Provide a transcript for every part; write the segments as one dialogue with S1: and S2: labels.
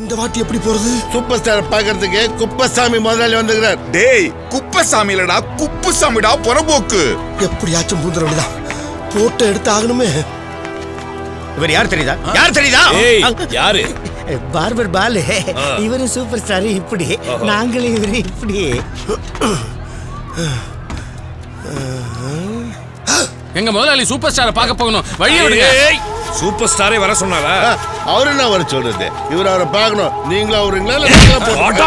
S1: இந்த வாட்டி எப்படி போறது?
S2: சூப்பர் ஸ்டார் பாக்குறதுக்கு குப்பசாமி முதலாளி வந்துக்கிறார்
S3: டேய் குப்பசாமி இல்லடா குப்புசாமிடா புறம்போக்கு.
S1: எப்படியாச்சும் பூந்துட வேண்டியதான் போட்டோ எடுத்து ஆகணுமே.
S4: இவர் யார் தெரியுதா? யார் தெரியுதா?
S5: யாரு?
S6: பார்பர் பாலு. இவரு சூப்பர் ஸ்டார் இப்படி நாங்களும் இவரு இப்படி.
S5: எங்க முதலாளி சூப்பர் ஸ்டாரை பார்க்க போகணும். வழியை விடுங்க.
S7: சூப்பர் ஸ்டாரே வர சொன்னாரா?
S2: அவரு என்ன வர சொல்றது? இவர் அவரை பார்க்கணும். நீங்களும் அவருங்களா? இல்ல நீங்களா போட்டு-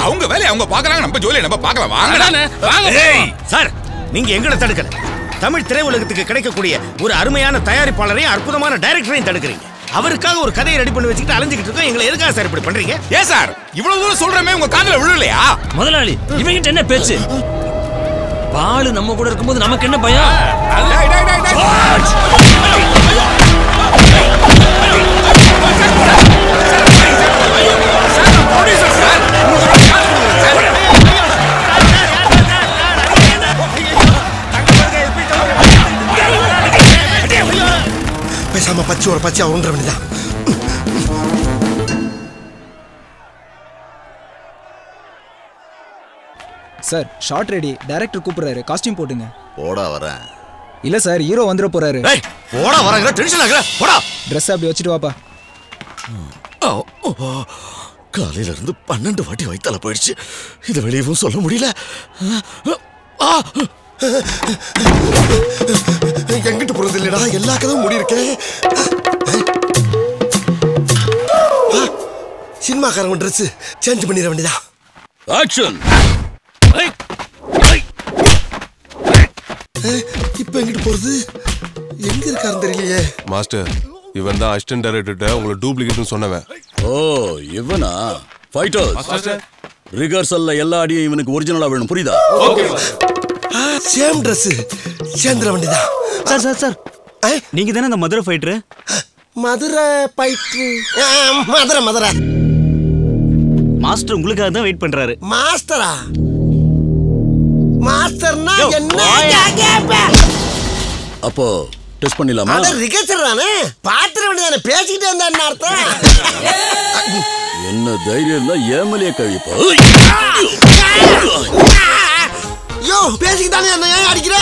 S3: அவங்க வேலையை அவங்க பாக்குறாங்க நம்ம ஜோலியை நம்ம பார்க்கலாம்.
S5: வாங்க.
S4: ஏய், சார் நீங்க எங்களை தடுக்கல. தமிழ் திரையுலகத்துக்கு கிடைக்கக்கூடிய ஒரு அருமையான தயாரிப்பாளரையும் அற்புதமான டைரக்டரையும் தடுக்கிறீங்க. அவருக்காக ஒரு கதையை ரெடி பண்ணி வச்சுக்கிட்டு அலைஞ்சுக்கிட்டு இருக்கோம். எங்களை எதுக்காக சார் இப்படி பண்றீங்க?
S3: ஏன் சார் இவ்வளவு தூரம் சொல்றமே உங்க காதுல விழலையா
S7: முதலாளி இவங்கிட்ட என்ன பேச்சு? பாலு நம்ம கூட இருக்கும்போது நமக்கு என்ன பயம்.
S1: பேசாம பச்சை ஒரு பச்சையா உருண்ட வேண்டியதான்
S8: சார் ஷார்ட் ரெடி டைரக்டர் கூப்பிடுறாரு. காஸ்டியூம் போட்டுங்க.
S2: போடா வரேன்.
S8: இல்ல சார் ஹீரோ வந்துட போறாரு.
S4: ஏய் போடா வரங்க டென்ஷன் ஆகுற போடா.
S8: ட்ரெஸ் அப்படி வச்சுட்டு வாப்பா.
S1: காலையில இருந்து பன்னெண்டு வாட்டி வயித்தால போயிடுச்சு. இதை வெளியவும் சொல்ல முடியல! எங்கிட்டு போறது இல்லடா? எல்லா கதவும் மூடி இருக்கேன் சினிமாக்காரங்க ட்ரெஸ் சேஞ்ச் பண்ணிட வேண்டியதா?
S7: ஆக்ஷன்
S1: இப்ப எங்கிட்டு போறது? எங்க இருக்காருன்னு தெரியலையே.
S9: மாஸ்டர் இவன் தான் அசிஸ்டன்ட் டைரக்டர்கிட்ட உங்களை டூப்ளிகேட்னு சொன்னவன்.
S7: ஓ இவனா? ஃபைட்டர்ஸ் ரிகர்சல்ல எல்லா அடியும் இவனுக்கு ஒரிஜினலா வேணும் புரியுதா?
S1: சேம் ட்ரெஸ் சேர்ந்துட வேண்டியதா?
S6: Sir sir
S1: sir?
S6: நீங்க தானே அந்த மதுரை ஃபைட்டரு
S1: மதுரை ஆ, மதுரை மதுரை.
S6: மாஸ்டர் உங்களுக்காக தான் வெயிட் பண்றாரு.
S1: மாஸ்டரா மாஸ்டர்னா என்ன?
S7: அப்போ டெஸ்ட் பண்ணிடலாமா?
S1: அட ரிகர்சல் தானே? பாத்திர வேண்டியதானே? பேசிக்கிட்டே இருந்தா என்ன அர்த்தம்?
S7: என்ன தைரியம் இருந்தா ஏமலிய கழிப்பா
S1: யோ பேசிக்கிட்டானே என்ன ஏன் அடிக்கிற?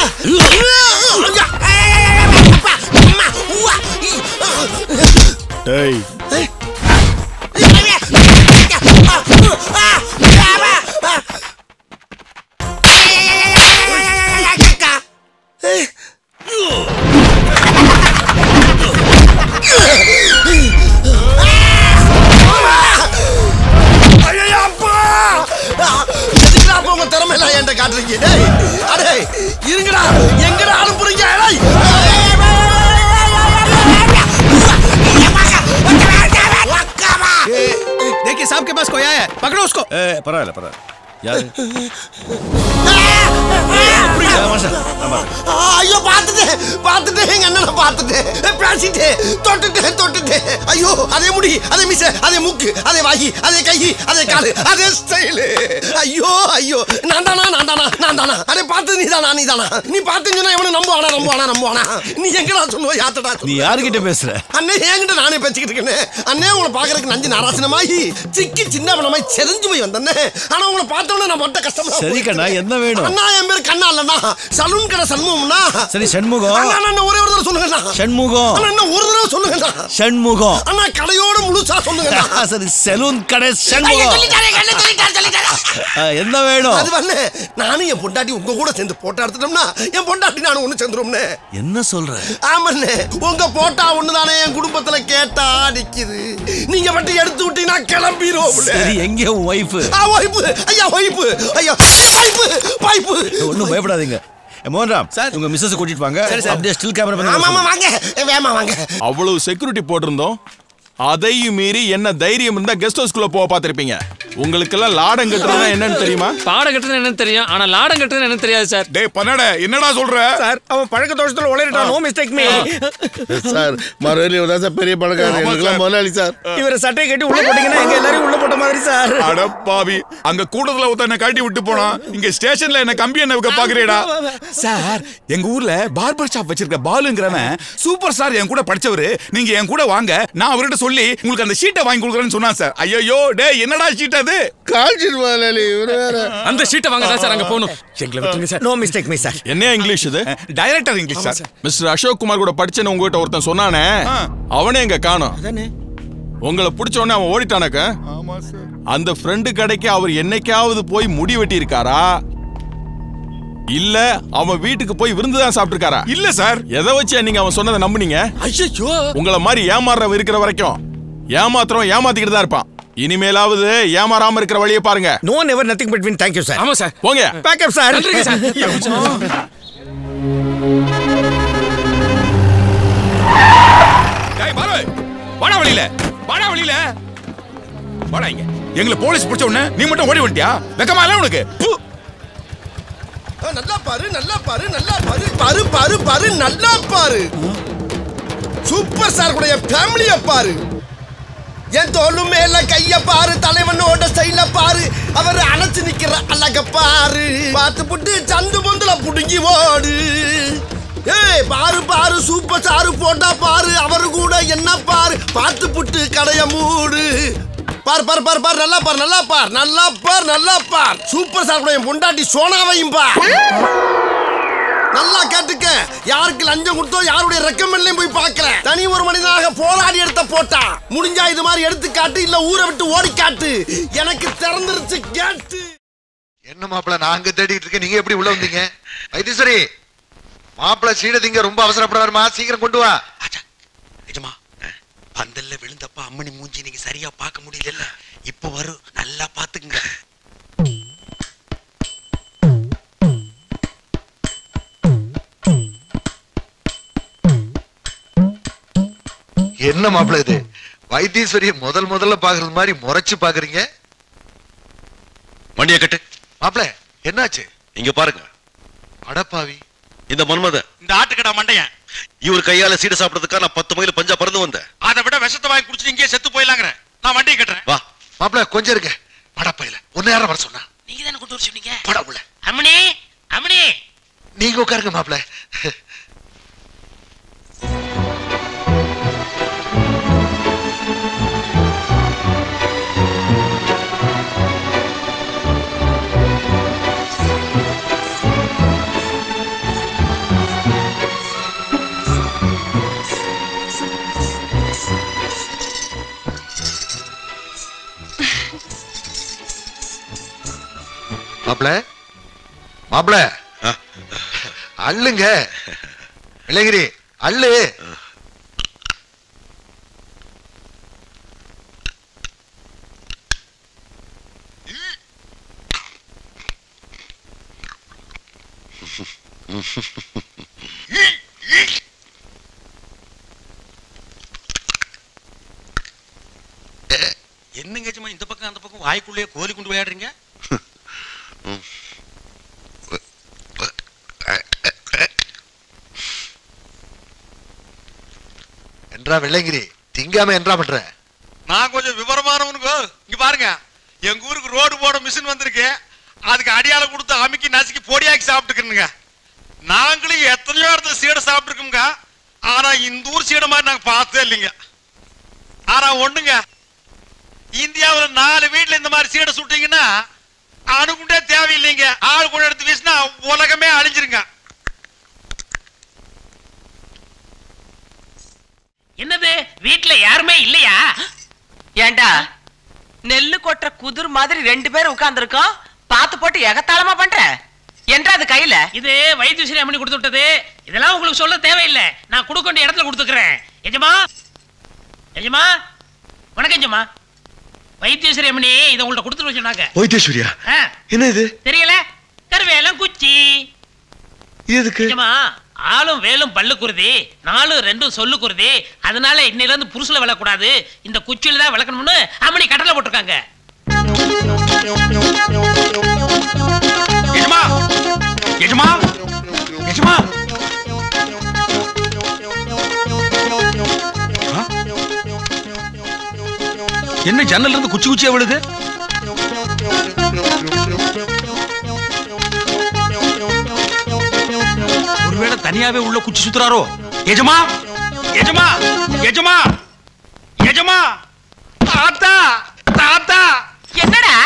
S7: டேய்.
S1: ஐயோ, எல்லாம் என்கிட்ட காட்டுறீங்க டேய் அடே இருங்கடா எங்கடா அனுப்புறீங்க டேய்
S4: देखिए साहब के पास कोई आया है पकड़ो उसको
S7: ஏ பரவாயில்ல பரவாயில்ல யாரு
S1: ஐயோ பார்த்துட்டேன் பார்த்துட்டேன் எங்க அண்ணனை பார்த்துட்டேன். பேசிட்டேன் தொட்டுட்டேன் தொட்டுட்டேன் ஐயோ அதே முடி அதே மிச அதே மூக்கு அதே வாயி அதே கை அதே காலு அதே ஸ்டைலு. ஐயோ ஐயோ. நான் தானா நான் தானா நான் தானா? அதே பார்த்து நீ தானா நீ தானா? நீ பார்த்து சொன்னா எவனை நம்புவானா நம்புவானா நம்புவானா? நீ எங்கடா சொல்லுவ யாத்தடா
S4: நீ யாருகிட்ட பேசுற?
S1: அண்ணே என்கிட்ட நானே பேசிக்கிட்டு இருக்கேன். அண்ணே உங்களை பாக்குறதுக்கு நஞ்சு நாராசனமாயி சிக்கி சின்ன பண்ணமாய் செதஞ்சு போய் வந்தேனே. ஆனா உங்களை பார்த்தோன்னே நான் மொட்டை கஷ்டமா
S4: சரி கண்ணா என்ன வேணும்?
S1: அண்ணா என் பேர் கண்ணா இல்லண்ணா சலூன் கடை சண்முகம்னா
S4: சரி சண்முகம்.
S1: அண்ணா ஒரே ஒரு தடவை சொல்லுங்கண்ணா.
S4: சண்முகம்.
S1: அண்ணா ஒரு தடவை சொல்லுங்கண்ணா.
S4: சண்முகம்.
S1: அண்ணா கடையோட முழுசா சொல்லுங்கண்ணா.
S4: சரி செலூன் கடை சண்முகம். என்ன வேணும்?
S1: அது வந்து நானும் என் பொண்டாட்டி உங்க கூட சேர்ந்து போட்டோ எடுத்துட்டோம்னா என் பொண்டாட்டி நானும் ஒண்ணு சேர்ந்துரும்னே
S4: என்ன சொல்ற?
S1: ஆமாண்ணே உங்க போட்டா ஒண்ணுதானே என் குடும்பத்துல கேட்டா நிக்குது. நீங்க மட்டும் எடுத்து விட்டீங்கன்னா கிளம்பிடுவோம்
S4: சரி எங்க ஒய்ஃப்
S1: ஆ ஒய்ப்பு ஐயா ஒய்ப்பு ஐயா பைப்பு பைப்பு
S4: ஒண்ணும் பயப்படாதீங்க. மோகன்ராம் சார். உங்க மிஸ்ஸஸ் கூட்டிட்டு வாங்க. அப்படியே ஸ்டில் கேமரா
S1: வாங்க. வேமா வாங்க.
S9: அவ்வளவு செக்யூரிட்டி போட்டிருந்தோம். அதையும் மீறி என்ன தைரியம் இருந்தா கெஸ்ட் ஹவுஸ்க்குள்ள போக பார்த்திருப்பீங்க.
S10: உங்களுக்கெல்லாம் லாடம் கட்டுறதுனா என்னன்னு தெரியுமா?
S5: பாடம் கட்டுறது என்னன்னு தெரியும். ஆனா லாடம் கட்டுறது என்னன்னு தெரியாது சார்
S3: டேய் பண்ணட என்னடா சொல்ற?
S4: சார் அவன் பழக்க தோஷத்துல உளறிட்டான் நோ மிஸ்டேக் மீ
S2: சார் மறுபடியும் தான் சார் பெரிய பணக்காரர். எங்களுக்கெல்லாம் முதலாளி சார்
S4: இவரை சட்டையை கட்டி உள்ள போட்டீங்கன்னா எங்க எல்லாரையும் உள்ள போட்ட மாதிரி சார்
S3: அடப்பாவி அங்க கூட்டத்துல ஒருத்தன் கழட்டி விட்டு போனான். இங்க ஸ்டேஷன்ல என்ன கம்பி என்ன வைக்க பாக்குறீடா. சார் எங்க ஊர்ல பார்பர் ஷாப் வச்சிருக்க பாலுங்கிறவன் சூப்பர் ஸ்டார் என் கூட படிச்சவரு. நீங்க என் கூட வாங்க. நான் அவர்கிட்ட சொல்லி உங்களுக்கு அந்த ஷீட்டை வாங்கி கொடுக்குறேன்னு சொன்னான் சார். ஐயோ டேய் என்னடா ஷீட் அது?
S2: கால்ஷீட் முதலாளி
S5: அந்த ஷீட்டை வாங்க தான் சார் அங்க போகணும். எங்களை விட்டுருங்க sir.
S4: No mistake me sir
S10: என்ன இங்கிலீஷ் இது?
S3: Director English sir.
S10: Mister Ashok Kumar கூட படிச்சேன்னு உங்ககிட்ட ஒருத்தன் சொன்னானே அவனே எங்க காணோம்.
S4: அதானே?
S10: உங்களை பிடிச்ச உடனே அவன் ஓடிட்டானக்க?
S3: ஆமா சார்.
S10: அந்த ஃப்ரெண்டு கடைக்கு அவர் என்னைக்காவது போய் முடி வெட்டி இருக்காரா இல்ல அவன் வீட்டுக்கு போய் விருந்து தான் சாப்பிட்டிருக்காரா?
S3: இல்ல சார்.
S10: எதை வச்சு நீங்க அவன் சொன்னதை நம்புனீங்க?
S5: ஐயோ
S10: உங்கள மாதிரி ஏமாறுறவன் இருக்கிற வரைக்கும் ஏமாத்துறவன் ஏமாத்திக்கிட்டு தான் இருப்பான். இனிமேலாவது ஏமாறாம இருக்கிற வழியை பாருங்க.
S4: No never nothing between thank you sir
S5: ஆமா சார்
S10: போங்க.
S4: பேக்கப் சார்
S5: நன்றிங்க சார்
S3: டேய் பாரு. வாடா வெளியில வாடா வெளியில வாடா இங்க. எங்களை போலீஸ் பிடிச்ச உடனே நீ மட்டும் ஓடி வந்துட்டியா? வெக்கமா இல்ல உனக்கு?
S1: நல்லா பாரு நல்லா பாரு நல்லா பாரு பாரு பாரு பாரு நல்லா பாரு. சூப்பர் ஸ்டார் கூட என் ஃபேமிலிய பாரு. என் தோலும் மேல கைய பாரு தலைவனோட ஸ்டைல பாரு. அவர் அணைச்சு நிக்கிற அழக பாரு. பார்த்து புட்டு சந்து பொந்துல புடுங்கி ஓடு. ஏய் பாரு பாரு சூப்பர் ஸ்டார் போட்டா பாரு. அவரு கூட என்ன பாரு? பார்த்து புட்டு கடைய மூடு. பார் பார் பார் பார் நல்லா பார் நல்லா பார் நல்லா பார் நல்லா பார். சூப்பர் ஸ்டார் கூட என் பொண்டாட்டி சோனாவையும் பார். நல்லா கேட்டுக்க. யாருக்கு லஞ்சம் கொடுத்தோ யாருடைய ரெக்கமெண்ட்லயும் போய் பார்க்கல. தனி ஒரு மனிதனாக போராடி எடுத்த போட்டா முடிஞ்சா இது மாதிரி எடுத்து காட்டு இல்ல ஊரை விட்டு ஓடி காட்டு எனக்கு திறந்துருச்சு கேட்டு.
S11: என்ன மாப்பிள நான் அங்க தேடிட்டு இருக்கேன். நீங்க எப்படி உள்ள வந்தீங்க? வைத்தீஸ்வரி மாப்பிள சீடதிங்க ரொம்ப அவசரப்படுறாருமா? சீக்கிரம் கொண்டு வா.
S1: நிஜமா? பந்தல்ல விழுந்தப்ப அம்மனி மூஞ்சி நீங்க சரியா பார்க்க முடியல இப்ப வரும் நல்லா பாத்துக்குங்க
S11: என்ன மாப்பிள இது? வைத்தீஸ்வரிய முதல் முதல்ல பாக்குறது மாதிரி முறைச்சு பாக்குறீங்க
S12: வண்டியை கட்டு.
S11: மாப்பிள என்னாச்சு?
S12: இங்க பாருங்க.
S11: அடப்பாவி.
S12: இந்த மன்மத.
S1: இந்த ஆட்டுக்கடா மண்டையன்.
S12: இவர் கையால சீடை சாப்பிடறதுக்கா நான் பத்து மைல் பஞ்சா பறந்து வந்தேன்.
S1: அதை விட விஷத்தை வாங்கி குடிச்சிட்டு இங்கே செத்து போயிடலாங்கிறேன். நான் வண்டியை கட்டுறேன்.
S12: வா.
S11: மாப்பிள கொஞ்சம் இருங்க. அடப்பாயில ஒன்னு யாரும் வர சொன்னா?
S1: நீங்க தானே கொண்டு வர சொன்னீங்க?
S11: பட உள்ள.
S1: அம்மனி அம்மனி.
S11: நீங்க உட்காருங்க மாப்பிள. மாப்பிள மாப்பிள அள்ளுங்க. இளைஞரி அள்ளு.
S1: என்னங்க சும்மா இந்த பக்கம் அந்த பக்கம்? வாய்க்குள்ளேயே கோலி கொண்டு விளையாடுறீங்க?
S11: என்றா வெள்ளங்கிரி. திங்காம என்றா பண்ற?
S1: நான் கொஞ்சம் விவரமானவனுக்கு இங்க பாருங்க. எங்க ஊருக்கு ரோடு போட மிஷின் வந்திருக்கு. அதுக்கு அடியால கொடுத்து அமுக்கி நசுக்கி பொடியாக்கி சாப்பிட்டுக்கிறனுங்க. நாங்களும் எத்தனையோ இடத்துல சீடை சாப்பிட்டுருக்கோங்க ஆனா இந்த ஊர் சீடை மாதிரி நாங்க பார்த்ததே இல்லைங்க. ஆனா ஒண்ணுங்க. இந்தியாவில் நாலு வீட்டுல இந்த மாதிரி சீடை சுட்டீங்கன்னா அணுகுண்டே தேவையில்லைங்க. ஆள் கூட எடுத்து வீசினா உலகமே அழிஞ்சிருங்க.
S13: என்னது? வீட்ல யாருமே இல்லையா?
S14: ஏண்டா? நெல்லு கொட்டுற குதிர் மாதிரி ரெண்டு பேரும் உட்கார்ந்துருக்கோம். பார்த்து போட்டு எகத்தாளமா பண்ற? என்றா அது கையில?
S13: இது வைத்தியஸ்ரீ அம்மனி கொடுத்து விட்டது. இதெல்லாம் உங்களுக்கு சொல்ல தேவையில்லை. நான் கொடுக்க வேண்டிய இடத்துல கொடுத்துக்கிறேன். எஜமா? எஜமா? வணக்கம் எஜமா. வைத்தியஸ்ரீ அம்மனி இதை உங்கள்ட்ட கொடுத்துட்டு சொன்னாங்க.
S11: வைத்தீஸ்வரியா
S13: ஆ,
S11: என்ன இது
S13: தெரியல. கருவேலம் குச்சி
S11: இது எதுக்கு?
S13: நிஜமா ஆளும் வேலும் பல்லு குருதி நாலும் ரெண்டும் சொல்லு குருதி. அதனால இன்னிலிருந்து புருஷில் விளக்கூடாது இந்த குச்சியில தான் விளக்கணும்னு அம்மனி கட்டளை போட்டிருக்காங்க.
S10: எஜமா எஜமா எஜமா. என்ன ஜன்னல்ல இருந்து குச்சி குச்சியா விழுது? ஒருவேளை தனியாவே உள்ள குச்சி சுத்துறாரோ? எஜமா? எஜமா? எஜமா? எஜமா? தாத்தா! தாத்தா!
S14: என்னடா?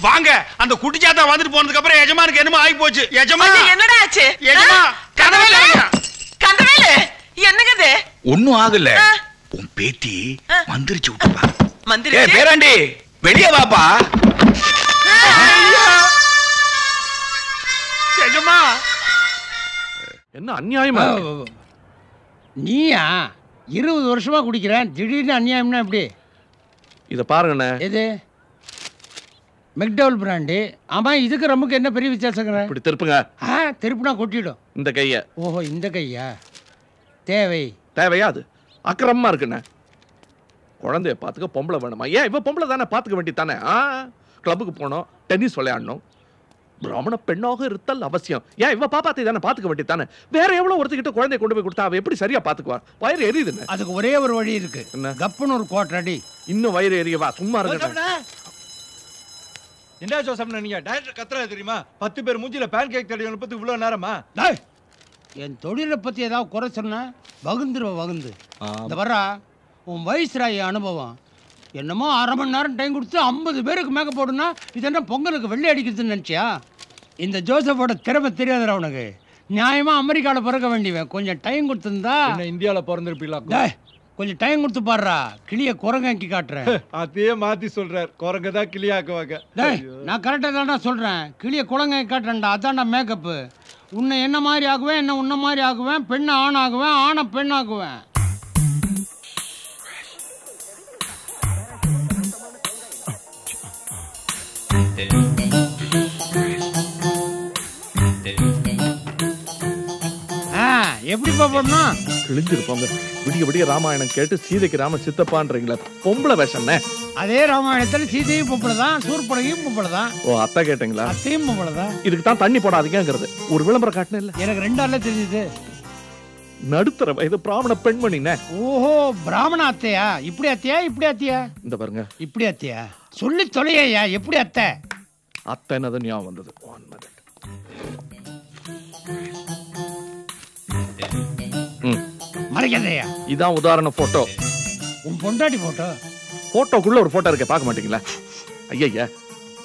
S10: வாங்க அந்த குட்டி சாத்தா வந்துட்டு போனதுக்கு அப்புறம் எஜமானுக்கு என்னமோ ஆகி போச்சு. எஜமா!
S14: அது என்னடா ஆச்சு?
S10: எஜமா!
S14: ஆ?
S10: கதவை திறங்க.
S14: கந்தவேலு என்னங்க இது?
S10: ஒண்ணும் ஆகல. உன் பேத்தி மந்திரிச்சு விட்டுப்பா.
S14: மந்திரி
S10: ஏய் பேராண்டி வெளியே வாப்பா. எஜமா!
S15: என்ன அநியாயமா
S16: நீயா? இருபது வருஷமா குடிக்கிறேன். திடீர்னு அநியாயம்னா எப்படி?
S15: இத பாருங்கண்ணே
S16: எது? McDowell brand. ஆமா இதுக்கு நமக்கு என்ன பெரிய வித்தியாசங்கிற?
S15: இப்படி திருப்புங்க.
S16: ஆ திருப்பினா கொட்டிடும்.
S15: இந்த கைய.
S16: ஓஹோ இந்த கையா? தேவை.
S15: தேவையா அது? அக்கிரமமா இருக்குண்ணே. குழந்தைய பார்த்துக்க பொம்பளை வேணுமா? ஏன் இவ பொம்பளை தானே? பார்த்துக்க வேண்டி தானே? ஆ கிளப்புக்கு போனோம். டென்னிஸ் விளையாடணும். பிராமண பெண்ணாக இருத்தல் அவசியம். ஏன் இவ பாப்பாத்தை தானே பார்த்துக்க வேண்டி தானே வேற எவ்வளவு ஒருத்தக்கிட்ட குழந்தைய கொண்டு போய் கொடுத்தா அவ எப்படி சரியா பார்த்துக்குவா வயிறு எரியுதுண்ணே
S16: அதுக்கு ஒரே ஒரு வழி இருக்கு. கப்புன்னு ஒரு கோட்டை அடி
S15: இன்னும் வயிறு எரியவா? சும்மா இருக்க
S17: என்ன ஜோசப் நீங்க? டைரக்டர் கத்துறா தெரியுமா? பத்து பேர் மூஞ்சில பேன் கேக் தடி அனுப்பது இவ்வளவு நேரமா
S16: என் தொழிலை பத்தி ஏதாவது குறை சொன்ன வகுந்துருவ வகுந்து. இந்த வர்றா உன் வயசுராய அனுபவம். என்னமோ அரை மணி நேரம் டைம் கொடுத்து ஐம்பது பேருக்கு மேக்கப் போடுனா இது என்ன பொங்கலுக்கு வெள்ளை அடிக்கிறதுன்னு நினச்சியா? இந்த ஜோசப்போட திறமை தெரியாதுடா உனக்கு. நியாயமா அமெரிக்காவில் பிறக்க வேண்டியவன். கொஞ்சம் டைம் கொடுத்துருந்தா
S17: என்ன இந்தியால பிறந்திருப்பீங்களா?
S16: கொஞ்சம் டைம் கொடுத்து பாடுறா கிளிய குரங்காக்கி காட்டுறேன்.
S17: அதையே மாத்தி சொல்றார். குரங்க தான் கிளியாக்குவாங்க
S16: டேய் நான் கரெக்டாக தான்டா சொல்கிறேன் கிளிய குழந்தை காட்டுறேன்டா. அதான்டா மேக்கப்பு உன்னை என்ன மாதிரி ஆகுவேன் என்ன உன்ன மாதிரி ஆகுவேன் பெண்ணை ஆண் ஆகுவேன் ஆணை பெண் ஆகுவேன் எப்படிப்பா போடணும்?
S15: கிழிஞ்சிருப்பாங்க விடிய விடிய ராமாயணம் கேட்டு சீதைக்கு ராம சித்தப்பான்றீங்களே. பொம்பளை வேஷம்னே
S16: அதே ராமாயணத்தில் சீதையும் பொம்பளை தான் சூர்படகையும் பொம்பளை தான்.
S15: ஓ அத்தை கேட்டீங்களா?
S16: அத்தையும் பொம்பளை தான்.
S15: இதுக்கு தான் தண்ணி போடாதீங்கிறது ஒரு விளம்பரம் காட்டின இல்ல?
S16: எனக்கு ரெண்டால தெரிஞ்சது.
S15: நடுத்தர வயது பிராமண பெண்மணினே
S16: ஓஹோ பிராமண அத்தையா? இப்படி அத்தையா இப்படி அத்தையா?
S15: இந்த பாருங்க.
S16: இப்படி அத்தையா? சொல்லி தொலையா எப்படி அத்தை?
S15: அத்தை என்னது ஞாபகம் வந்தது. One minute. ம்.
S16: மறைக்காதையா?
S15: இதான் உதாரண போட்டோ
S16: உன் பொண்டாட்டி போட்டோ
S15: போட்டோக்குள்ள ஒரு போட்டோ இருக்கு பார்க்க மாட்டீங்களா? ஐயா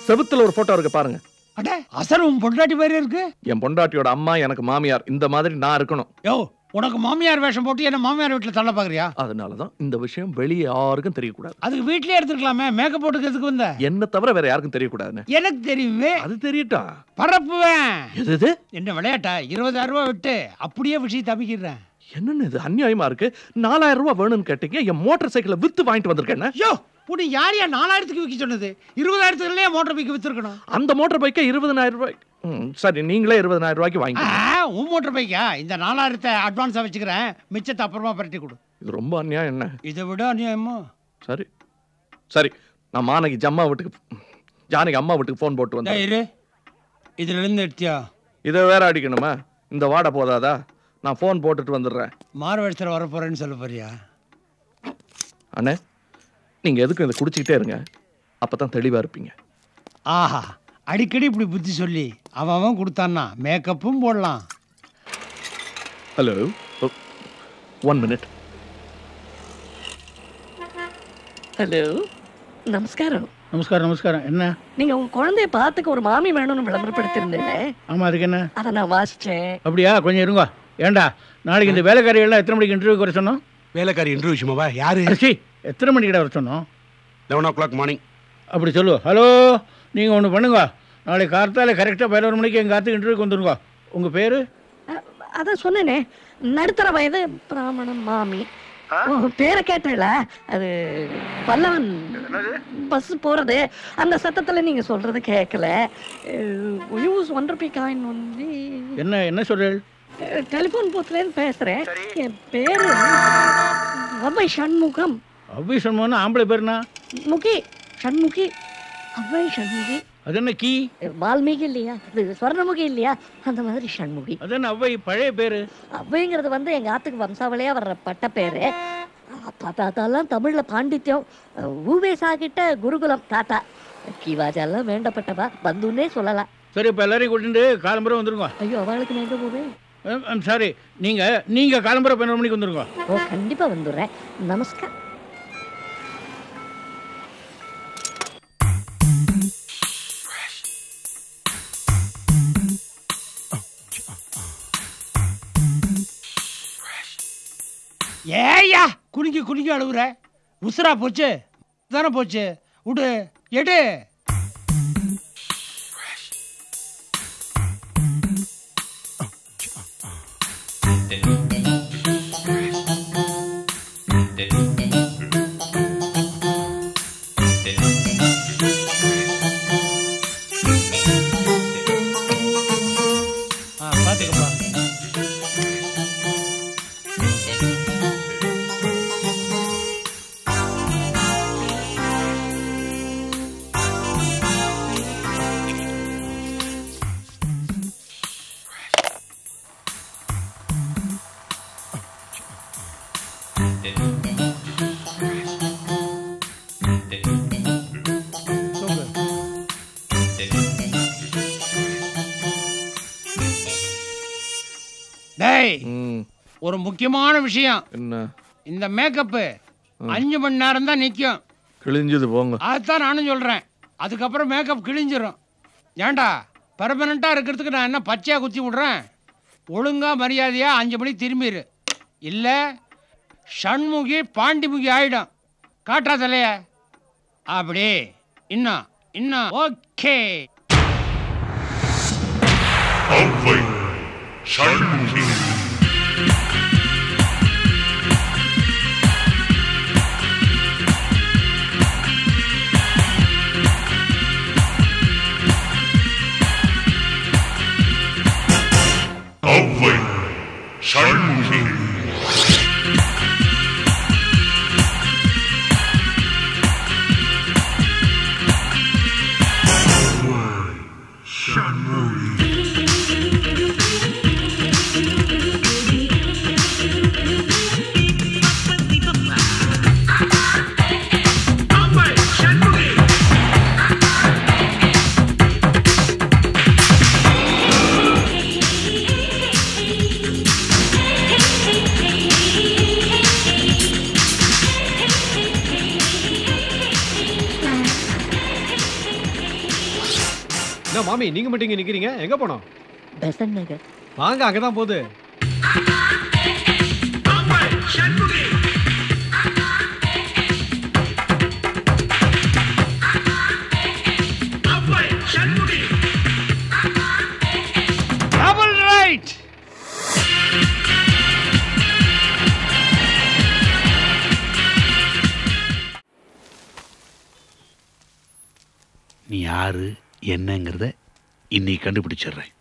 S15: செவுத்துல ஒரு போட்டோ இருக்கு பாருங்க.
S16: அட அசல் உன் பொண்டாட்டி மாதிரி இருக்கு?
S15: என் பொண்டாட்டியோட அம்மா எனக்கு மாமியார் இந்த மாதிரி நான் இருக்கணும்.
S16: யோ உனக்கு மாமியார் வேஷம் போட்டு என்ன மாமியார் வீட்டில் தள்ள பாக்குறியா?
S15: அதனாலதான் இந்த விஷயம் வெளியே யாருக்கும் தெரியக்கூடாது.
S16: அதுக்கு வீட்லயே எடுத்துக்கலாமே மேக்கப் போட்டுக்கு எதுக்கு வந்த?
S15: என்ன தவிர வேற யாருக்கும் தெரியக்கூடாதுன்னு.
S16: எனக்கு தெரியுமே.
S15: அது தெரியட்டா?
S16: பரப்புவேன்.
S15: எது இது
S16: என்ன விளையாட்டா? இருபதாயிரம் ரூபாய் விட்டு அப்படியே விஷயம் தப்பிக்கிறேன்.
S15: என்னன்னு இது? அநியாயமா இருக்கு. நாலாயிரம் ரூபாய் வேணும்னு கேட்டீங்க. என் மோட்டார் சைக்கிளை வித்து வாங்கிட்டு வந்திருக்கேன்.
S16: யோ! புடி யார் யார் நாலாயிரத்துக்கு விற்க சொன்னது? இருபதாயிரத்துக்குள்ளே மோட்டர் பைக் வித்துருக்கணும்.
S15: அந்த மோட்டார் பைக்கை இருபதனாயிரம் ரூபாய். சரி நீங்களே இருபதனாயிரம் ரூபாய்க்கு வாங்கி
S16: உன் மோட்டர் பைக்கா இந்த நாலாயிரத்தை அட்வான்ஸா வச்சுக்கிறேன். மிச்சத்தை அப்புறமா பரட்டி கொடு.
S15: இது ரொம்ப அநியாயம் என்ன?
S16: இதை விட அநியாயமா?
S15: சரி. சரி நான் மானகி ஜம்மா வீட்டுக்கு ஜானகி அம்மா வீட்டுக்கு ஃபோன் போட்டு வந்தேன்.
S16: இரு. இதுல இருந்து எடுத்தியா?
S15: இதை வேற அடிக்கணுமா? இந்த வாடை போதாதா? நான் ஃபோன் போட்டுட்டு வந்துடுறேன்.
S16: மார்வெடுத்துல வர போறேன்னு சொல்ல போறியா?
S15: அண்ணே நீங்க எதுக்கும் இதை குடிச்சிக்கிட்டே இருங்க. அப்பதான் தெளிவா இருப்பீங்க.
S16: ஆஹா அடிக்கடி இப்படி புத்தி சொல்லி அவன் அவன் கொடுத்தான்னா மேக்கப்பும் போடலாம்.
S15: ஹலோ ஒன் மினிட்
S18: ஹலோ நமஸ்காரம்.
S16: நமஸ்காரம் நமஸ்காரம். என்ன?
S18: நீங்க உங்க குழந்தைய பார்த்துக்க ஒரு மாமி வேணும்னு விளம்பரப்படுத்திருந்தீங்களே
S16: ஆமா அதுக்கு என்ன?
S18: அதை நான் வாசிச்சேன்.
S16: அப்படியா? கொஞ்சம் இருங்க. ஏண்டா நாளைக்கு இந்த வேலைக்காரி எல்லாம் எத்தனை மணிக்கு இன்டர்வியூக்கு வர சொன்னோம்?
S19: வேலைக்காரி இன்டர்வியூ விஷயமாவா? யாரு?
S16: எத்தனை மணிக்கிட்ட வர சொன்னோம்
S19: லெவன் ஓ கிளாக் மார்னிங்
S16: அப்படி சொல்லு ஹலோ நீங்கள் ஒன்று பண்ணுங்க நாளைக்கு கார்த்தால கரெக்டாக பதினோரு மணிக்கு எங்கள் காத்துக்கு இன்டர்வியூக்கு வந்துருங்க உங்கள் பேர்
S18: அதான் சொன்னேனே நடுத்தர வயது பிராமண மாமி பேரை கேட்டல அது பல்லவன் பஸ் போறது அந்த சத்தத்துல நீங்க சொல்றது கேட்கல யூஸ் ஒன் ருபி காயின் வந்து
S16: என்ன என்ன சொல்கிறீள்
S18: டெலிஃபோன் பூத்துல இருந்து பேசுறேன் என் பேரு அவ்வை சண்முகம்
S16: அவ்வி சொன்னோன்னா ஆம்பளை பேருனா?
S18: முகி சண்முகி.
S20: அவ்வை சண்முகி.
S19: அது என்ன கீ?
S20: வால்மீகி இல்லையா? இது ஸ்வர்ணமுகி இல்லையா? அந்த மாதிரி சண்முகி.
S19: அது என்ன அவ்வை பழைய பேரு?
S20: அவ்வைங்கிறது வந்து எங்க ஆத்துக்கு வம்சாவளியா வர்ற பட்ட பேரு. அப்பா தாத்தாலாம் தமிழ்ல பாண்டித்யம். ஊவேசா கிட்ட குருகுலம் தாத்தா. கிவாஜெல்லாம் வேண்டப்பட்டவா? பந்துன்னே சொல்லலாம்.
S19: சரி இப்ப எல்லாரையும் கூட்டிட்டு காலம்பரம் வந்துருங்க.
S20: ஐயோ அவளுக்கு நான் எங்க போவேன்
S19: சாரி நீங்க நீங்க காலம்பரம் பன்னெண்டு மணிக்கு வந்துருங்க.
S20: ஓ கண்டிப்பா வந்துடுறேன். நமஸ்கார்.
S16: ஏய்யா குலுங்கி குலுங்கி அழுகுற உசுரா போச்சு. தானே போச்சு. விடு எடு. முக்கியமான விஷயம்.
S15: என்ன?
S16: இந்த மேக்கப்பு அஞ்சு மணி நேரம் தான் நிற்கும்
S15: கிழிஞ்சது போங்க.
S16: அதுதான் நானும் சொல்கிறேன் அதுக்கப்புறம் மேக்கப் கிழிஞ்சிரும். ஏன்டா? பெர்மனண்ட்டாக இருக்கிறதுக்கு நான் என்ன பச்சையாக குத்தி விட்றேன்? ஒழுங்காக மரியாதையாக அஞ்சு மணிக்கு திரும்பிடு இல்லை ஷண்முகி பாண்டிமுகி ஆயிடும். காட்டுறா தலைய. அப்படி இன்னும் இன்னும் ஓகே.
S21: அவ்வை சண்முகி
S17: மாமி நீங்க மட்டும் இங்க நிக்கிறீங்க. எங்க போனோம்?
S20: பெசன் நகர்.
S17: வாங்க அங்கதான் போகுது.
S16: டபுள் ரைட்
S7: நீ யாரு என்னங்கிறத இன்னைக்கு கண்டுபிடிச்சிடுறேன்.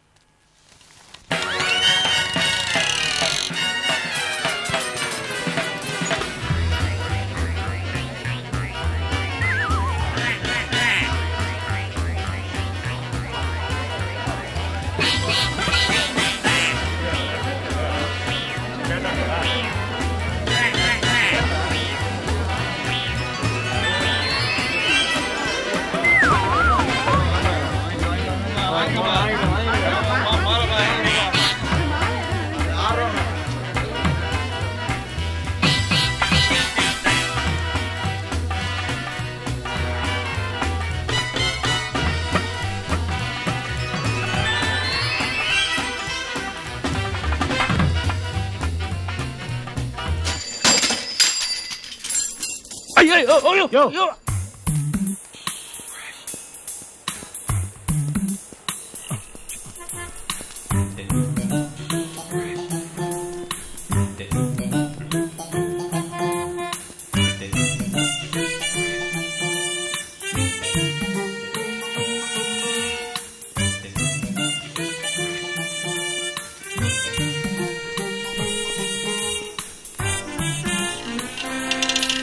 S19: ஐயோ ஐயோ ஐயோ ஐயோ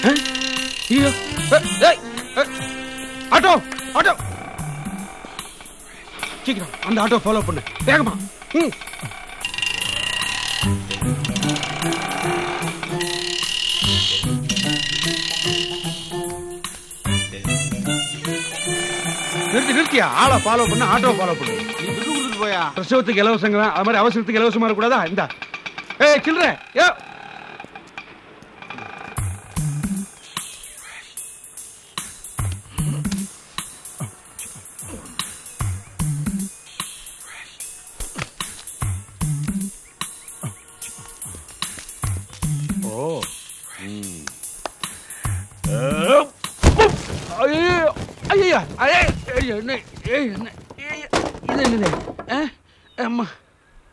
S19: ஏய், ஏய், ஏய், ஆட்டோ
S17: ஆட்டோ. சீக்கிரம் அந்த ஆட்டோ ஃபாலோ பண்ணு. வேகமா. ம். நிறுத்தி நிறுத்தியா? ஆளை ஃபாலோ பண்ண ஆட்டோ ஃபாலோ பண்ணு. போயா? பிரசவத்துக்கு இலவசங்க அது மாதிரி அவசரத்துக்கு இலவசமா இருக்கக்கூடாதா? இந்தா. ஏய் சில்லற ஏ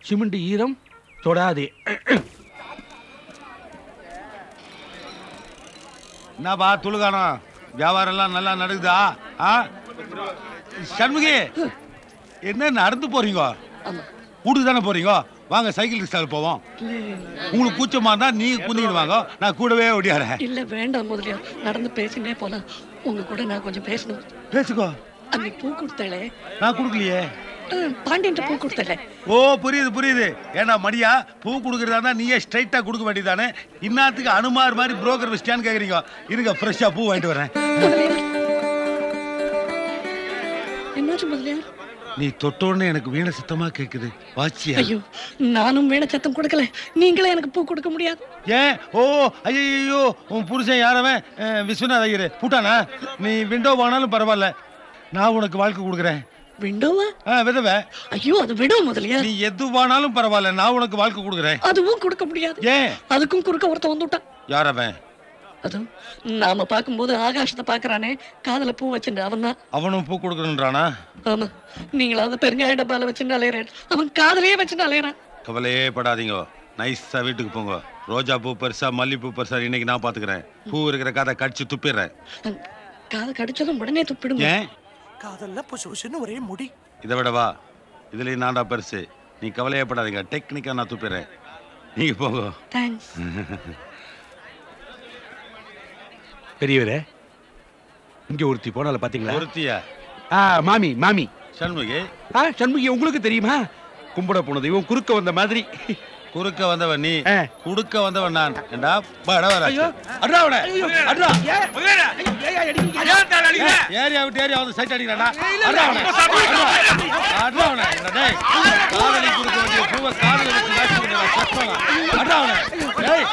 S17: சிமெண்ட் ஈரம் தொடாதே.
S22: என்னப்பா துளுகானம் வியாபாரம் எல்லாம் நல்லா நடக்குதா? ஆ? சண்முகி என்ன நடந்து போறீங்க? வீட்டுக்கு தானே போறீங்க? வாங்க சைக்கிள் ரிக்ஷாவில் போவோம். உங்களுக்கு கூச்சமா இருந்தா நீங்க குந்திக்கிட்டு வாங்க. நான் கூடவே ஓடியாரேன்.
S18: இல்ல வேண்டாம் முதலியார் நடந்து பேசினே போலாம். உங்க கூட நான் கொஞ்சம் பேசணும்.
S22: பேசுக்கோ
S18: அன்னைக்கு பூ கொடுத்தாளே.
S22: நான் கொடுக்கலையே.
S18: பாண்டியன் பூ கொடுத்தாளே
S22: ஓ புரியுது புரியுது. ஏன்னா மடியா பூ கொடுக்கறதா இருந்தா நீயே ஸ்ட்ரைட்டா கொடுக்க வேண்டியதானே இன்னாத்துக்கு அனுமார் மாதிரி புரோக்கர் வச்சிட்டான்னு கேக்குறீங்க. இருங்க ஃப்ரெஷ்ஷா பூ வாங்கிட்டு வரேன்.
S18: என்னாச்சு முதலியார்?
S22: நீ தொட்ட உடனே எனக்கு வீண சத்தமா கேக்குது. வாச்சியா?
S18: ஐயோ நானும் வேண சத்தம் கொடுக்கல. நீங்களே எனக்கு பூ கொடுக்க முடியாது.
S22: ஏன்? ஓ ஐயோ உன் புருஷன் யாரவன்? விஸ்வநாத் ஐயர். பூட்டானா? நீ விண்டோ வாங்கினாலும் பரவாயில்ல. நான் உனக்கு வாழ்க்கை கொடுக்குறேன்.
S18: விண்டோவா?
S22: விதவை.
S18: ஐயோ அது விடும் முதலியா?
S22: நீ எது வாங்கினாலும் பரவாயில்ல நான் உனக்கு வாழ்க்கை கொடுக்குறேன்.
S18: அதுவும் கொடுக்க முடியாது.
S22: ஏன்?
S18: அதுக்கும் குறுக்க ஒருத்தன் வந்துட்டான்.
S22: யாரவன்
S18: அதுவும் நாம பார்க்கும்போது ஆகாசத்தை பாக்குறானே காதுல பூ வச்சுட்டு அவன் தான்.
S22: அவனும் பூ கொடுக்கணுன்றானா?
S18: ஆமா. நீங்களாவது பெருங்காய டப்பால வச்சுட்டு அலையறேன். அவன் காதலையே வச்சுட்டு அலையறான்.
S22: கவலையே படாதீங்க. நைஸா வீட்டுக்கு போங்க. ரோஜா பூ பெருசா மல்லிப்பூ பெருசா இன்னைக்கு நான் பாத்துக்கிறேன் பூ இருக்கிற கதை கடிச்சு துப்பிடுறேன்.
S18: காதை கடிச்சதும் உடனே துப்பிடுங்க.
S1: காதல்ல புசு புசுன்னு ஒரே முடி.
S22: இதை விடவா? இதுலயும் நான்டா பெருசு. நீ கவலையே படாதீங்க டெக்னிக்கா நான் துப்பிடுறேன். நீங்க போங்க.
S18: தேங்க்ஸ்
S17: பெரியவரே இங்க ஒருத்தி போனால பாத்தீங்களா?
S22: ஒருத்தியா?
S17: ஆ மாமி மாமி.
S22: சண்முகி?
S17: ஆ சண்முகி உங்களுக்கு தெரியுமா? கும்பிட போனது இவன் குறுக்க வந்த மாதிரி.
S22: குறுக்க வந்தவன் நீ குடுக்க வந்தவன் நான் ஏண்டா பட வர
S17: ஐயோ.
S22: அட்ரா அவனை அட்ரா ஏரியா விட்டு ஏரியா வந்து சைட் அடிக்கிறாடா அட்ரா அவனை அட்ரா அவனை டேய் காதலி குடுக்க வேண்டிய பூவை காதல வச்சு நாசி பண்ணுடா சத்தமா அட்ரா அவனை டேய்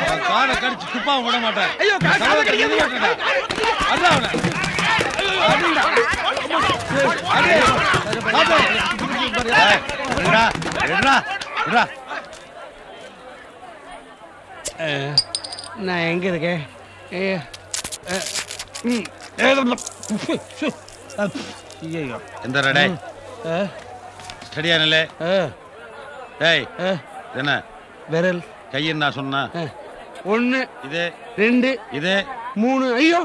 S22: அவன் காலை கடிச்சு துப்பாம விட மாட்டேன்
S17: ஐயோ, காலை கடிக்காதீங்க.
S22: அட்ரா அவனை அடிடா. அடி. ஏய், எடுடா, எடுடா, எடுடா.
S17: நான் எங்க இருக்கேன்? ஐயையோ.
S22: எந்த ரெடே?
S17: ஆ,
S22: ஸ்டடியா நில்லே.
S17: ஆ,
S22: டேய் என்ன
S17: விரல்.
S22: கையின்னு நான் சொன்னேன்
S17: ஒண்ணு
S22: இது?
S17: ரெண்டு
S22: இது?
S17: மூணு. ஐயோ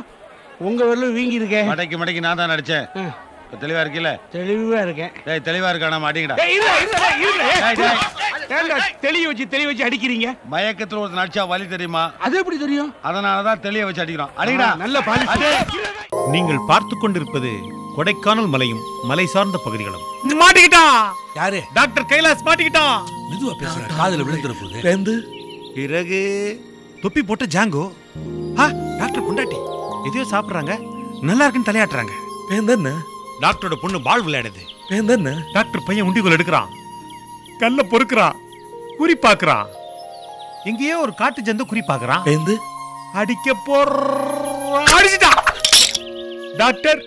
S17: உங்க விரலும் வீங்கி இருக்கேன்
S22: மடைக்கு மடைக்கு நான் தான் இப்ப தெளிவா இருக்கீல?
S17: தெளிவா இருக்கேன்.
S22: டேய் தெளிவா இருக்கா? நம்ம அடிங்கடா.
S17: தெளிய வச்சு தெளிய வச்சு அடிக்கிறீங்க?
S22: மயக்கத்துல ஒரு நடிச்சா வலி தெரியுமா?
S17: அது எப்படி தெரியும்?
S22: அதனாலதான் தெளிய வச்சு அடிக்கிறோம். அடிங்கடா.
S17: நல்ல பாலிசி.
S23: நீங்கள் பார்த்து கொண்டிருப்பது கொடைக்கானல் மலையும் மலை சார்ந்த பகுதிகளும்.
S17: மாட்டிக்கிட்டான்.
S23: யாரு? டாக்டர் கைலாஸ் மாட்டிக்கிட்டான்.
S17: மெதுவா பேசுற. காதுல விழுந்துற போகுது
S23: பேந்து பிறகு? தொப்பி போட்ட ஜாங்கோ. ஆ டாக்டர் பொண்டாட்டி. எதையோ சாப்பிடுறாங்க. நல்லா இருக்குன்னு தலையாட்டுறாங்க. பேந்தன்னு டாக்டரோட பொண்ணு பால் விளையாடுது பேந்தன்னு டாக்டர் பையன் உண்டிகோல் எடுக்கிறான். கல்ல பொறுக்கிறான். குறி பாக்குறான் எங்கேயோ ஒரு காட்டு ஜந்து குறி பாக்குறான் பேந்து அடிக்க போற அடிச்சிட்டான். டாக்டர்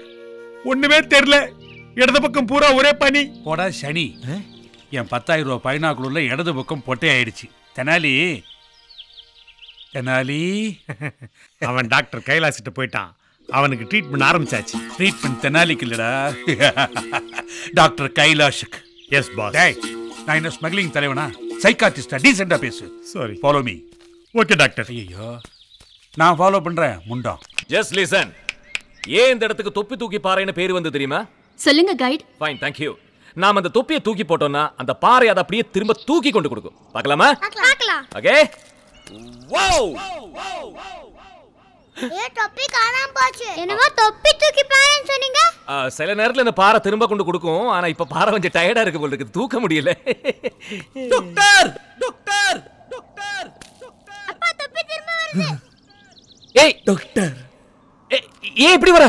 S23: ஒண்ணுமே தெரியல. இடது பக்கம் பூரா ஒரே பனி.
S24: போடா சனி. என் பத்தாயிரம் ரூபாய் பைனாக்குள்ள இடது பக்கம் பொட்டை ஆயிடுச்சு. தெனாலி. தெனாலி.
S23: அவன் டாக்டர் கைலாசிட்ட போயிட்டான். அவனுக்கு ட்ரீட்மெண்ட் ஆரம்பிச்சாச்சு.
S24: ட்ரீட்மெண்ட் தெனாலிக்கு இல்லடா டாக்டர் கைலாஷுக்கு
S23: எஸ் பாஸ்
S24: டேய் நான் என்ன ஸ்மக்லிங் தலைவனா? சைக்காட்டிஸ்டா டீசெண்டா பேசு.
S23: Sorry
S24: follow me
S23: okay doctor
S24: ஐயோ நான் ஃபாலோ பண்றேன் முண்டம்
S25: ஜஸ்ட் லிசன் ஏன் இந்த இடத்துக்கு தொப்பி தூக்கி பாறைன்னு பேர் வந்து தெரியுமா?
S26: சொல்லுங்க கைட்
S25: ஃபைன் தேங்க் யூ நாம அந்த தொப்பியை தூக்கி போட்டோம்னா அந்த பாறை அதை அப்படியே திரும்ப தூக்கி கொண்டு கொடுக்கும். பார்க்கலாமா?
S26: பார்க்கலாம்.
S25: ஓகே வாவ்
S27: ஏ தொப்பி காணாம போச்சு. என்னமோ தொப்பி தூக்கி பாருன்னு சொன்னீங்க?
S25: சில நேரத்துல இந்த பாறை திரும்ப கொண்டு கொடுக்கும். ஆனா இப்ப பாறை கொஞ்சம் டயர்டா இருக்கு போல இருக்கு. தூக்க முடியல. டாக்டர்! டாக்டர்! ஏய்!
S10: டாக்டர்!
S25: ஏன் இப்படி வர?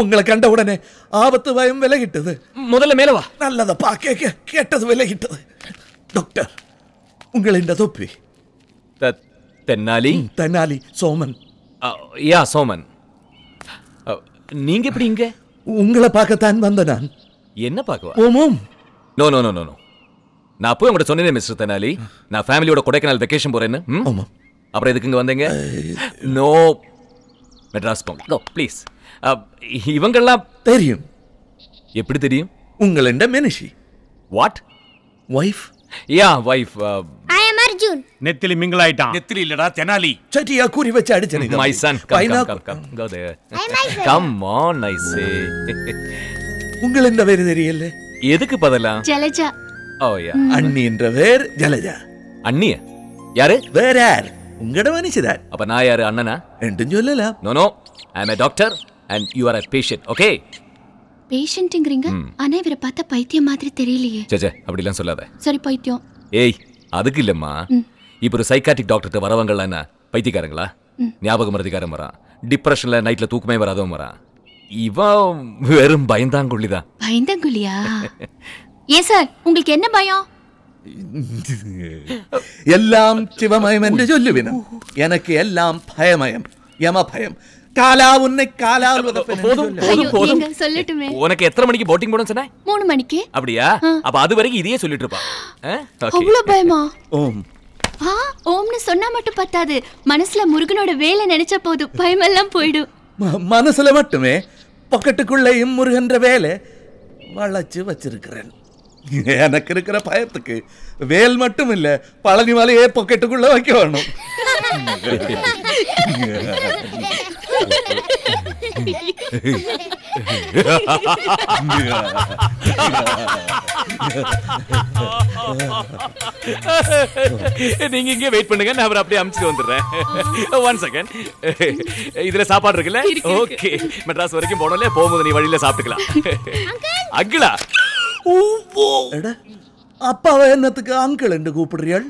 S10: உங்களை கண்ட உடனே ஆபத்து பயம் விலகிட்டது.
S25: முதல்ல மேல வா.
S10: நல்லதப்பா கேட்க கேட்டது விலகிட்டது. டாக்டர் உங்கள் இந்த தொப்பி.
S25: தென்னாலி?
S10: தென்னாலி சோமன்.
S25: யா சோமன் அ, நீங்க எப்படி இங்க?
S10: உங்களை பார்க்கத்தான் வந்த நான்.
S25: என்ன பார்க்கவா?
S10: ஓமோம்
S25: no no no no no நான் அப்போ உங்கள்கிட்ட சொன்னேன் மிஸ்டர் தெனாலி. நான் ஃபேமிலியோட கொடைக்கானல் வெக்கேஷன் போறேன்னு. ம்? அப்புறம் எதுக்கு இங்க வந்தீங்க? நோ மெட்ராஸ் போங்க. நோ ப்ளீஸ் இவங்கெல்லாம்
S10: தெரியும்.
S25: எப்படி தெரியும்?
S10: உங்களிண்ட மெனிஷி. What
S25: wife yeah
S28: I am Arjun.
S24: நெத்திலி மிங்கிள் ஆயிட்டான் நெத்திலி இல்லடா தெனாலி.
S10: சட்டியா கூறி வச்சு அடிச்சனே
S25: my son come come come go there come on I say
S10: உங்கள் இந்த பேரு தெரியல?
S25: எதுக்கு பதிலாம்
S28: ஜலஜா.
S25: ஓ யா.
S10: அண்ணி என்ற பேர் ஜலஜா.
S25: அண்ணிய? யாரு?
S10: வேற யார்? உங்களோட மனுஷதான்
S25: அப்ப நான் யாரு அண்ணனா?
S10: ரெண்டும் சொல்லலாம்.
S25: No no I am a doctor and you are a patient okay
S28: பேஷண்ட்டுங்கிறீங்க ஆனா இவரை பார்த்தா பைத்தியம் மாதிரி தெரியலையே.
S25: சே சே அப்படிலாம் சொல்லாத.
S28: சரி பைத்தியம்.
S25: ஏய் அதுக்கு இல்லம்மா. இப்ப ஒரு சைக்காட்டிக் டாக்டர்கிட்ட வரவங்கலாம் என்ன? பைத்தியக்காரங்களா? ஞாபகம் மறதிகாரம் வரான். டிப்ரெஷன்ல நைட்ல தூக்கமே வராதவன் வரான். இவன் வெறும் பயந்தாங்குள்ளிதான்.
S28: பயந்தாங்குள்ளியா? ஏன் சார் உங்களுக்கு என்ன பயம்?
S10: எல்லாம் சிவமயம் என்று சொல்லுவினும் எனக்கு எல்லாம் பயமயம் யம பயம் காலா உன்னை காலா
S25: போதும் போதும் போதும்.
S28: சொல்லட்டுமே.
S25: உனக்கு எத்தனை மணிக்கு போட்டிங் போடணும் சொன்ன?
S28: மூணு மணிக்கு.
S25: அப்படியா? அப்ப அது வரைக்கும் இதையே சொல்லிட்டு இருப்பா
S28: அவ்வளவு பயமா?
S10: ஓம்.
S28: ஆ ஓம்னு சொன்னா மட்டும் பத்தாது. மனசுல முருகனோட வேலை நினைச்ச போது பயம் பயமெல்லாம் போயிடும்.
S10: மனசுல மட்டுமே பொக்கெட்டுக்குள்ளேயும் முருகன்ற வேலை வளைச்சு வச்சிருக்கிறேன். எனக்கு இருக்கிற பயத்துக்கு வேல் மட்டும் இல்ல பழனி மலையே பொக்கெட்டுக்குள்ள வைக்க வேணும்
S25: நீங்க இங்கே வெயிட் பண்ணுங்க நான் அவரை அப்படியே அமுச்சிட்டு வந்துடுறேன். ஒன் செகண்ட் இதுல சாப்பாடு இருக்குல்ல? ஓகே மெட்ராஸ் வரைக்கும் போனோம்ல போகும்போது நீ வழியில சாப்பிட்டுக்கலாம். அங்கிளா?
S10: அப்பாவை என்னத்துக்கு அங்கிள் என்று
S28: கூப்பிட்டேன்.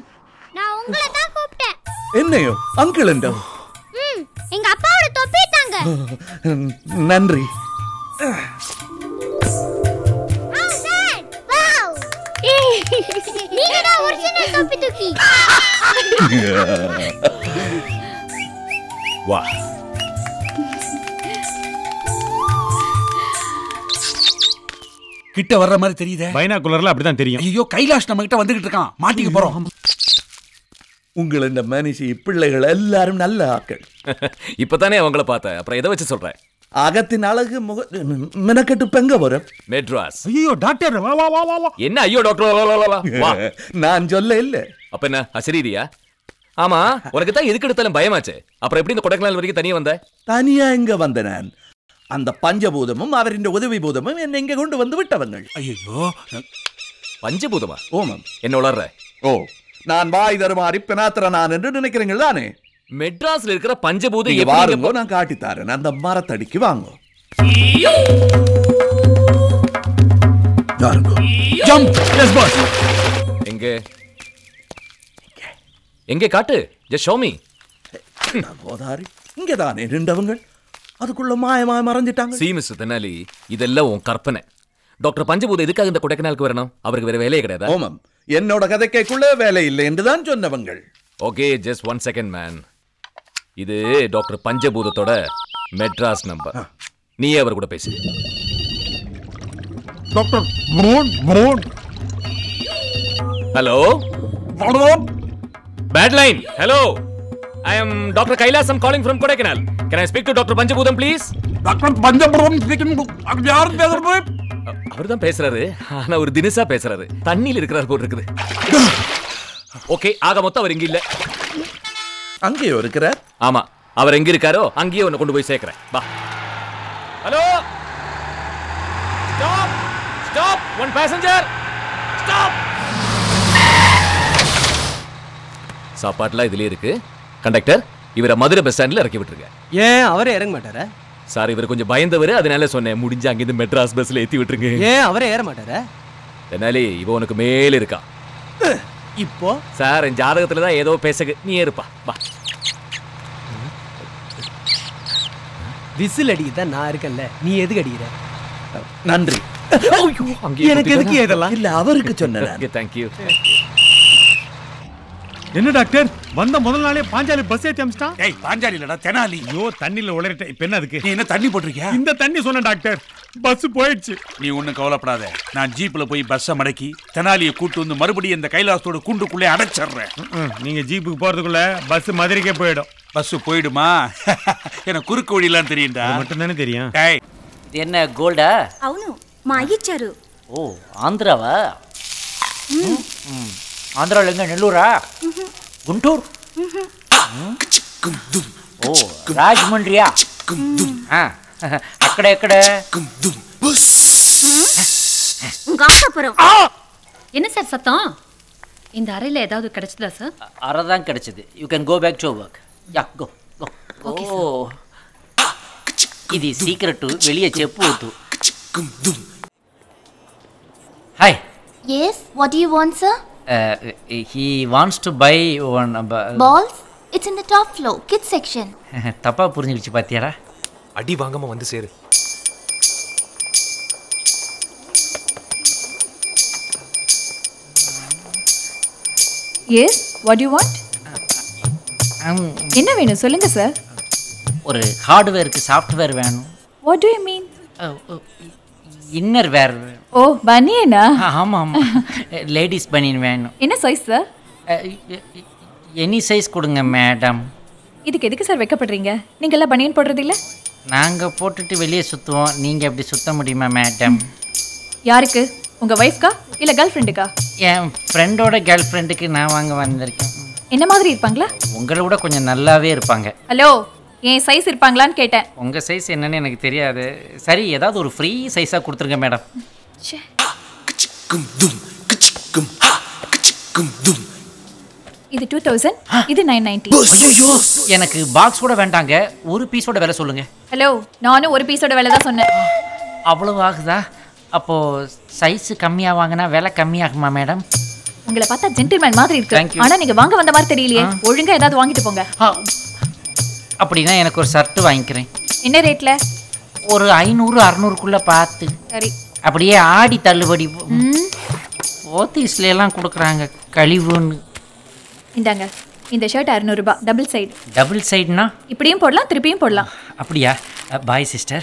S10: என்னையோ? அங்கிள் என்றோ
S28: எங்க அப்பாவோட தொப்பி தாங்க.
S10: நன்றி.
S28: நீங்க தான் ஒரிஜினல் தொப்பி தூக்கி.
S25: வா.
S24: கிட்ட வர்ற மாதிரி தெரியுதே. பைனாகுலர்ல அப்படிதான் தெரியும். ஐயோ கைலாஷ் நம்ம கிட்ட வந்துகிட்டு இருக்கான். மாட்டிக்க போறோம்.
S10: உங்கள் இந்த மனுஷி பிள்ளைகள் எல்லாரும் நல்ல ஆக்கள்
S25: இப்பதானே அவங்கள பார்த்தேன் அப்புறம் எதை வச்சு சொல்றேன்
S10: அகத்தின் அழகு முக மினக்கட்டு பெங்க வரும்
S25: மெட்ராஸ்.
S24: ஐயோ டாக்டர் வா வா வா
S25: என்ன ஐயோ டாக்டர் வா.
S10: நான் சொல்ல இல்ல.
S25: அப்ப என்ன அசரீரியா ஆமா உனக்கு தான் எதுக்கு எடுத்தாலும் பயமாச்சு. அப்புறம் எப்படி இந்த கொடைக்கானல் வரைக்கும் தனியா வந்த?
S10: தனியா இங்க வந்த நான். அந்த பஞ்சபூதமும் அவரின் உதவி பூதமும் என்னை இங்க கொண்டு வந்து விட்டவங்கள்.
S24: ஐயோ
S25: பஞ்சபூதமா?
S10: ஓமம்
S25: என்ன உளர்ற?
S10: ஓ நான் வாய் தருமாறி பினாத்திர நான் என்று நினைக்கிறீங்கள் தானே?
S25: மெட்ராஸ்ல இருக்கிற எப்படி
S10: வாருங்கோ நான் காட்டித்தாரேன் அந்த மரத்தடிக்கு வாங்கோ.
S25: எங்க? எங்க காட்டு? ஜஸ்ட் ஷோ மீ
S10: கோதாரி இங்க தானே நின்றவங்கள் அதுக்குள்ள மாயமாய மறைஞ்சிட்டாங்க.
S25: சி மிஸ்டர் தெனாலி இதெல்லாம் உன் கற்பனை. டாக்டர் பஞ்சபூதம் எதுக்காக இந்த கொடைக்கானலுக்கு வரணும்? அவருக்கு வேற வேலையே கிடையாதா?
S10: ஓமம் என்னோட கதைக்குள்ள வேலை இல்லை என்றுதான் சொன்னவங்கள்
S25: okay just one second man இது டாக்டர் பஞ்சபூதத்தோட மெட்ராஸ் நம்பர். நீயே அவர் கூட பேசு.
S24: டாக்டர் ப்ரோன் prone
S25: hello? Bad line hello I am doctor Kailasam calling from Kodaikanal can I speak to doctor Panchabootham please
S24: doctor Panchapuram speaking யார் பேசுறது?
S25: அவர் தான் பேசுறாரு. ஆனா ஒரு தினசா பேசுறாரு. தண்ணியில் இருக்கிறார் போல் இருக்குது. ஓகே ஆக மொத்தம் அவர் இங்க இல்ல.
S10: அங்கேயோ இருக்கிறார்?
S25: ஆமா. அவர் எங்க இருக்காரோ அங்கேயே உன்னை கொண்டு போய் சேர்க்கிறேன். வா. Hello? Stop stop one passenger stop சாப்பாட்டுலாம் இதுலயே இருக்கு. கண்டக்டர் இவரை மதுரை பஸ் ஸ்டாண்ட்ல இறக்கி விட்டுருங்க.
S29: ஏன் அவரே இறங்க மாட்டாரா?
S25: சார் இவர் கொஞ்சம் பயந்தவர் அதனால சொன்னேன் முடிஞ்சு அங்கிருந்து மெட்ராஸ் பஸ்ல ஏத்தி விட்டுருங்க.
S29: ஏன் அவரே ஏற மாட்டாரா?
S25: தெனாலி இவ உனக்கு மேல இருக்கா.
S29: இப்போ?
S25: சார் என் ஜாதகத்துல தான் ஏதோ பேசகு. நீ ஏறுப்பா. வா.
S29: விசில் அடிக்க தான் நான் இருக்கேன்ல. நீ எதுக்கு அடிக்கிற?
S10: நன்றி.
S29: எனக்கு எதுக்கு இதெல்லாம்?
S10: இல்ல அவருக்கு சொன்னேன்
S25: தேங்க்யூ
S23: என்ன டாக்டர் வந்த முதல் நாளே பாஞ்சாலி பஸ் ஏத்தி அமிச்சிட்டான்
S24: ஏய் பாஞ்சாலி இல்லடா தெனாலி
S23: ஐயோ தண்ணில உளறிட்டேன் இப்ப என்ன அதுக்கு
S24: நீ என்ன தண்ணி போட்டிருக்கியா
S23: இந்த தண்ணி சொன்ன டாக்டர் பஸ் போயிடுச்சு
S24: நீ ஒண்ணும் கவலைப்படாத நான் ஜீப்ல போய் பஸ்ஸை மடக்கி தெனாலியை கூட்டு வந்து மறுபடியும் இந்த கைலாசத்தோட கூண்டுக்குள்ளே அடைச்சிடுறேன்
S23: ம், நீங்க ஜீப்புக்கு போறதுக்குள்ள பஸ் மதுரைக்கே போயிடும்
S24: பஸ் போயிடுமா எனக்கு குறுக்கு வழியெல்லாம் தெரியும்டா
S23: அது மட்டும் தானே தெரியும்
S24: டேய்
S30: ఇది ఎన్న గోల్డా
S31: అవును మా అయ్య ఇచ్చారు
S30: ఓ ఆంధ్రావా మ్మ్. ఆంధ్రాలో ఇంకా నెల్లూరా గుంటూరు ఓ రాజమండ్రియా ఆ, అక్కడ ఎక్కడ
S31: గాసాపురం
S32: என்ன சார் சத்தம் இந்த அறையில ஏதாவது கிடைச்சதா சார்
S30: అరదాం கிடைச்சது you can go back to work yeah go go ఓ ఇది సీక్రెట్ வெளியே చెప్పు వద్దు hi
S28: Yes, what do you Uh, he
S30: wants to buy one uh,
S28: balls. It's in the top floor,
S30: தப்பா புரிஞ்சுக்கிச்சு பாத்தியாடா.
S26: அடி வாங்காம வந்து சேரு.
S27: எஸ் வாட் யூ வாண்ட் என்ன வேணும் சொல்லுங்க சார்
S30: ஒரு ஹார்ட்வேருக்கு சாஃப்ட்வேர் வேணும்.
S27: What do you mean
S30: inner wear.
S27: ஓ பனியனா?
S30: ஆமாம் ஆமாம். லேடிஸ் பனியன் வேணும்.
S27: என்ன சைஸ் சார்
S30: எனி சைஸ் கொடுங்க மேடம்
S27: இதுக்கு எதுக்கு சார் வைக்கப்படுறீங்க? நீங்க எல்லாம் பனியன் போடுறது இல்ல
S30: நாங்கள் போட்டுட்டு வெளியே சுற்றுவோம் நீங்கள் எப்படி சுத்த முடியுமா மேடம்
S27: யாருக்கு? உங்க ஒய்ஃப்கா இல்ல கேர்ள் ஃப்ரெண்டுக்கா
S30: என் ஃப்ரெண்டோட கேர்ள் ஃப்ரெண்டுக்கு நான் வாங்க வந்திருக்கேன்.
S27: என்ன மாதிரி இருப்பாங்களா?
S30: உங்களை விட கொஞ்சம் நல்லாவே இருப்பாங்க.
S27: ஹலோ என் சைஸ் இருப்பாங்களான்னு கேட்டேன்.
S30: உங்கள் சைஸ் என்னன்னு எனக்கு தெரியாது. சரி ஏதாவது ஒரு ஃப்ரீ சைஸாக கொடுத்துருங்க மேடம்
S27: இது டூ தௌசண்ட் இது நைன் நைன்டி
S30: ஐயோ எனக்கு பாக்ஸ் கூட வேண்டாங்க. ஒரு பீஸோட விலை சொல்லுங்க.
S27: ஹலோ நானும் ஒரு பீஸோட விலை தான் சொன்னேன்.
S30: அவ்வளவு ஆகுதா? அப்போ சைஸ் கம்மியாக வாங்கினா விலை கம்மியாகுமா மேடம்
S27: உங்களை பார்த்தா ஜென்டில்மேன் மாதிரி இருக்கு. ஆனா நீங்க வாங்க வந்த மாதிரி தெரியலையே. ஒழுங்கா ஏதாவது வாங்கிட்டு போங்க.
S30: அப்படின்னா எனக்கு ஒரு ஷர்ட் வாங்கிக்கிறேன்.
S27: என்ன ரேட்ல
S30: ஒரு ஐநூறு அறநூறுக்குள்ள பார்த்து.
S27: சரி.
S30: அப்படியே ஆடி தள்ளுபடி
S27: ம்,
S30: போத்தீஸ்ல எல்லாம் கொடுக்குறாங்க. கழிவுன்னு.
S27: இந்தாங்க. இந்த ஷர்ட் அறுநூறுபா. டபுள் சைடு
S30: டபுள் சைடுனா
S27: இப்படியும் போடலாம் திருப்பியும் போடலாம்.
S30: அப்படியா? Bye sister